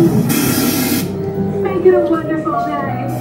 Make it a wonderful day.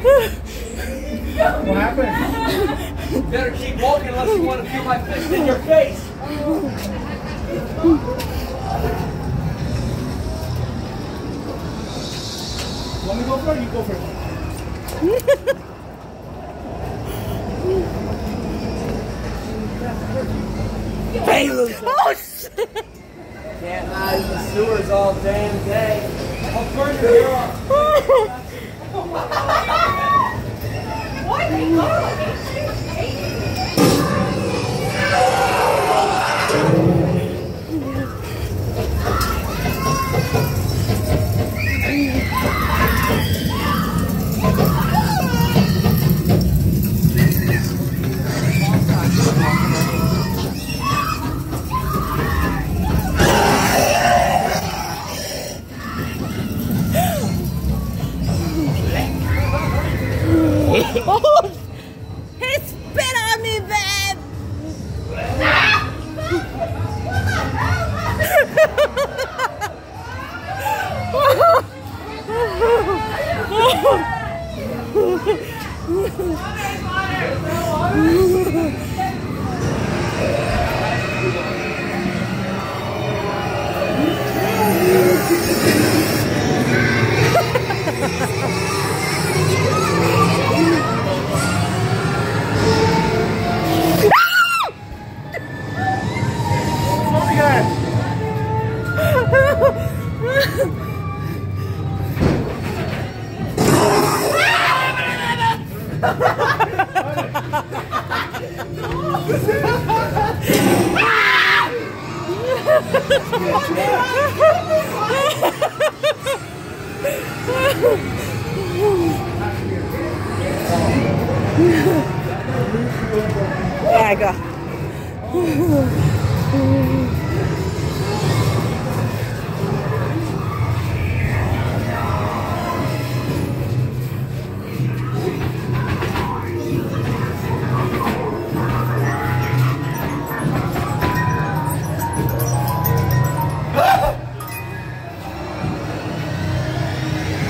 What happened? Better keep walking unless you want to feel my fist in your face. Want me to go for it? You go for it. Oh shit! Can't hide in the sewers all damn day. I'll burn your hair Ôi, Oh, We? There I go.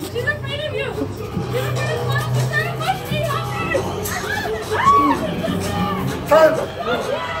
She's afraid of you. She's afraid of you. She's to push me. Turn!